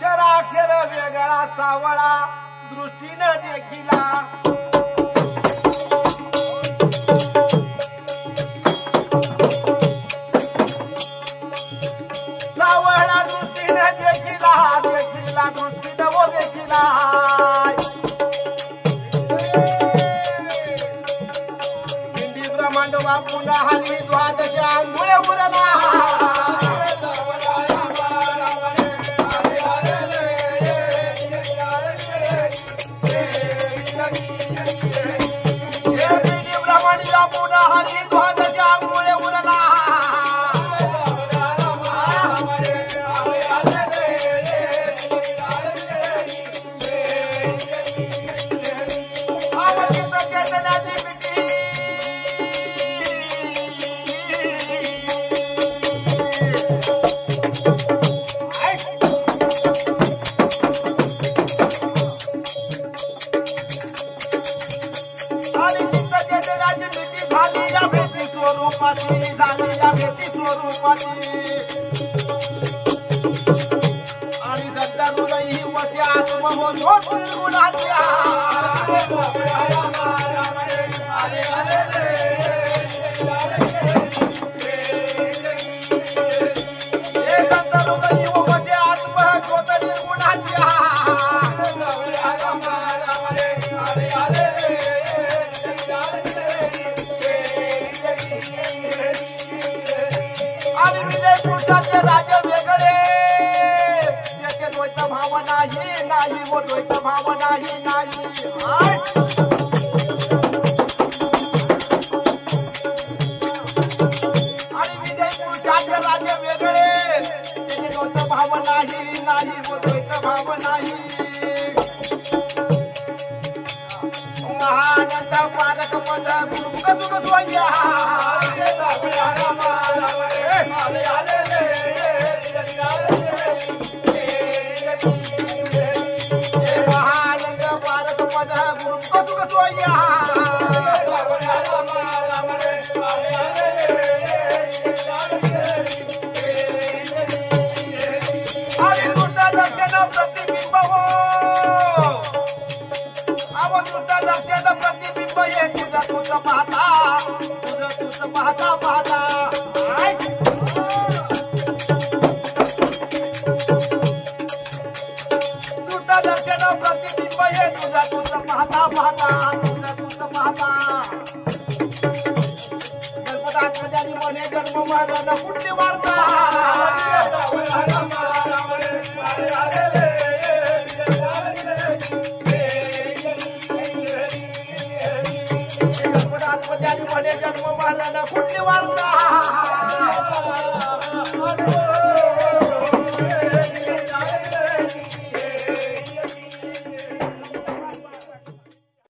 शराक्षर वेगळा सावळा दृष्टीनं देखिला पुन्हा हल्ली द्वादश comigo. स्वरूपाची झाली या भेटी स्वरूपाची. आणि सध्या हृदय ही वचे आत्मबोध निर्गुणाच्या नाही नाही वो द्वैत भाव नाही नाही. आय. आणि विजय पुरुषाचे राजे प्रतिबिंब हो. अव दर्शन प्रतिबिंब. हे तुझं तुझं पाहता. तुझं तुझं पाहता पाहता. आय. दर्शन प्रतिबिंब. हे तुझं तुझं पाहता पाहता. तुझं तुझं पाहता. गणपतात्मजानी म्हणे जन्म मरण कुठली वार्ता. జన్మ మరణ పుణ్యవార్త.